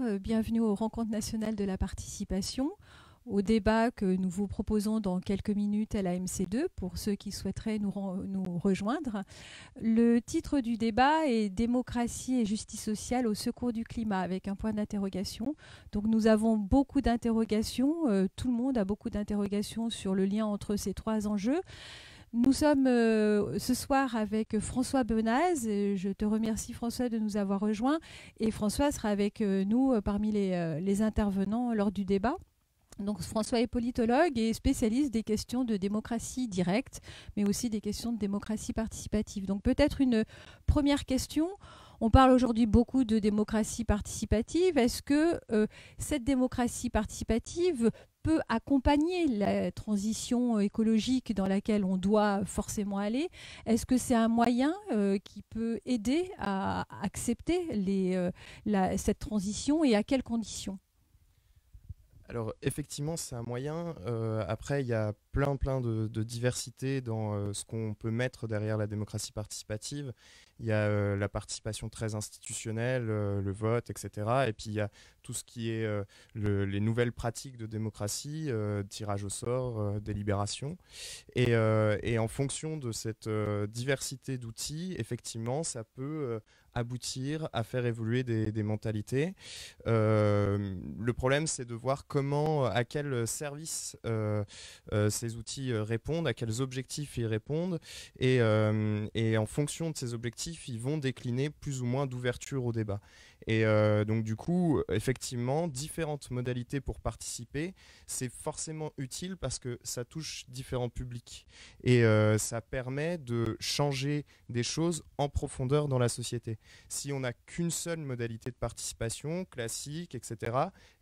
euh, bienvenue aux rencontres nationales de la participation, au débat que nous vous proposons dans quelques minutes à la MC2 pour ceux qui souhaiteraient nous, nous rejoindre. Le titre du débat est Démocratie et justice sociale au secours du climat avec un point d'interrogation. Donc nous avons beaucoup d'interrogations, euh, tout le monde a beaucoup d'interrogations sur le lien entre ces trois enjeux. Nous sommes euh, ce soir avec François Benaz. Je te remercie François de nous avoir rejoints. Et François sera avec euh, nous euh, parmi les, intervenants lors du débat. Donc François est politologue et spécialiste des questions de démocratie directe, mais aussi des questions de démocratie participative. Donc peut-être une première question. On parle aujourd'hui beaucoup de démocratie participative. Est-ce que cette démocratie participative peut accompagner la transition écologique dans laquelle on doit forcément aller? Est-ce que c'est un moyen euh, qui peut aider à accepter euh, cette transition et à quelles conditions? Alors effectivement, c'est un moyen. Euh, après, il y a plein plein de, diversité dans ce qu'on peut mettre derrière la démocratie participative. Il y a la participation très institutionnelle, le vote, etc. Et puis il y a tout ce qui est euh, les nouvelles pratiques de démocratie, euh, tirage au sort, euh, délibération. Et, en fonction de cette diversité d'outils, effectivement, ça peut aboutir à faire évoluer des, mentalités. le problème, c'est de voir comment, à quel service ces outils répondent, à quels objectifs ils répondent, et, et, en fonction de ces objectifs, ils vont décliner plus ou moins d'ouverture au débat. Et euh, donc du coup, effectivement, différentes modalités pour participer, c'est forcément utile parce que ça touche différents publics. Et euh, ça permet de changer des choses en profondeur dans la société. Si on n'a qu'une seule modalité de participation, classique, etc.,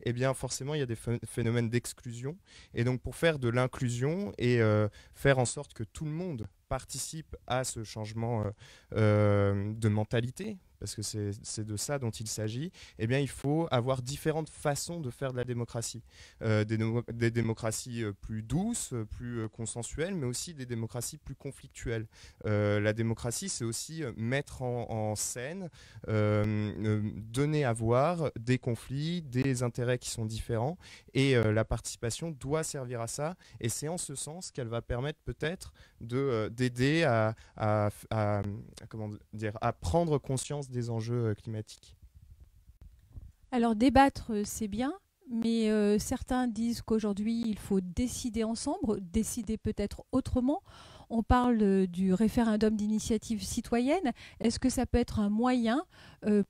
eh bien forcément, il y a des phénomènes d'exclusion. Et donc pour faire de l'inclusion et euh, faire en sorte que tout le monde participe à ce changement de mentalité, parce que c'est de ça dont il s'agit, eh bien, il faut avoir différentes façons de faire de la démocratie. Euh, des, démocraties euh, plus douces, plus euh, consensuelles, mais aussi des démocraties plus conflictuelles. la démocratie, c'est aussi mettre en, scène, donner à voir des conflits, des intérêts qui sont différents, et la participation doit servir à ça, et c'est en ce sens qu'elle va permettre peut-être d'aider à prendre conscience des enjeux euh, climatiques. Alors débattre, euh, c'est bien, mais euh, certains disent qu'aujourd'hui, il faut décider ensemble, décider peut-être autrement. On parle du référendum d'initiative citoyenne. Est-ce que ça peut être un moyen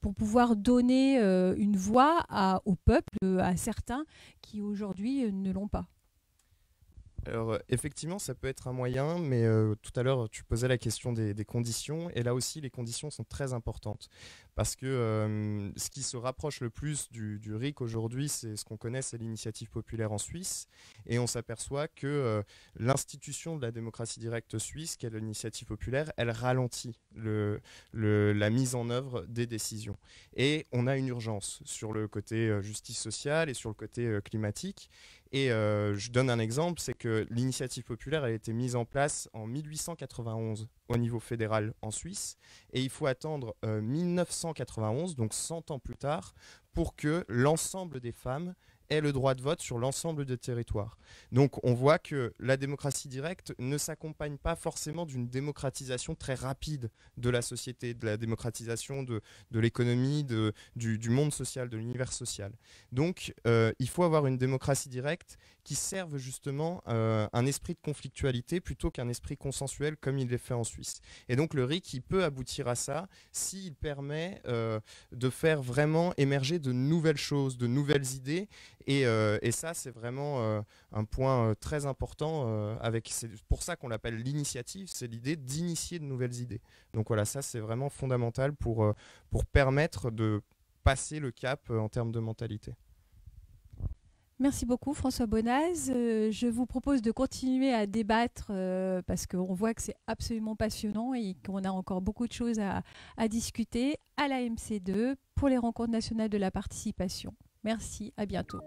pour pouvoir donner une voix au peuple, à certains qui aujourd'hui ne l'ont pas? Alors euh, effectivement, ça peut être un moyen, mais euh, tout à l'heure, tu posais la question des, conditions, et là aussi, les conditions sont très importantes. Parce que euh, ce qui se rapproche le plus du, RIC aujourd'hui, c'est ce qu'on connaît, c'est l'initiative populaire en Suisse, et on s'aperçoit que l'institution de la démocratie directe suisse, qui est l'initiative populaire, elle ralentit la mise en œuvre des décisions. Et on a une urgence sur le côté justice sociale et sur le côté climatique. Et euh, je donne un exemple, c'est que l'initiative populaire a été mise en place en 1891 au niveau fédéral en Suisse, et il faut attendre 1991, euh, donc 100 ans plus tard, pour que l'ensemble des femmes ait le droit de vote sur l'ensemble des territoires. Donc on voit que la démocratie directe ne s'accompagne pas forcément d'une démocratisation très rapide de la société, de la démocratisation de, l'économie, du, du, monde social, de l'univers social. Donc euh, il faut avoir une démocratie directe qui serve justement euh, un esprit de conflictualité plutôt qu'un esprit consensuel comme il l'est fait en Suisse. Et donc le RIC, il peut aboutir à ça s'il permet euh, de faire vraiment émerger de nouvelles choses, de nouvelles idées. Et, euh, et ça, c'est vraiment un point très important. avec, c'est pour ça qu'on l'appelle l'initiative, c'est l'idée d'initier de nouvelles idées. Donc voilà, ça c'est vraiment fondamental pour, pour permettre de passer le cap en termes de mentalité. Merci beaucoup François Bonaz. Euh, je vous propose de continuer à débattre euh, parce qu'on voit que c'est absolument passionnant et qu'on a encore beaucoup de choses à, discuter à la MC2 pour les rencontres nationales de la participation. Merci, à bientôt.